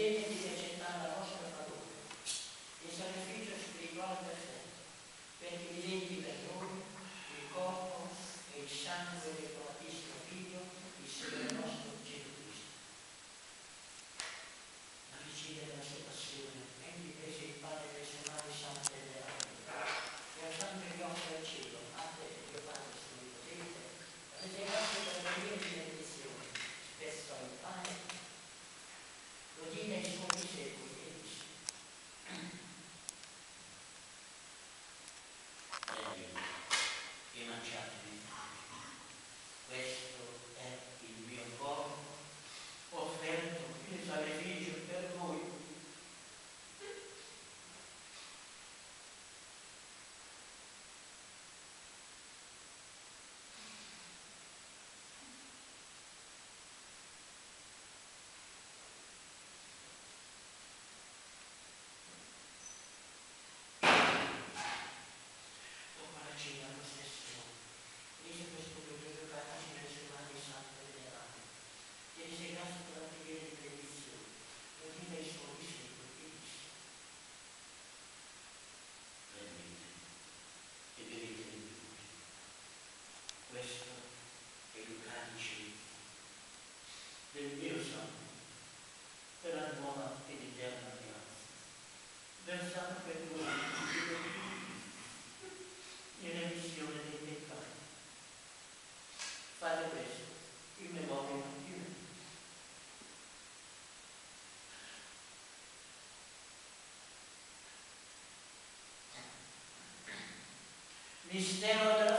Tieniti che accettare la nostra palude, il sacrificio spirituale per perfetto, perché diventi per noi il corpo e il sangue del tuo Figlio, il Signore. Mistério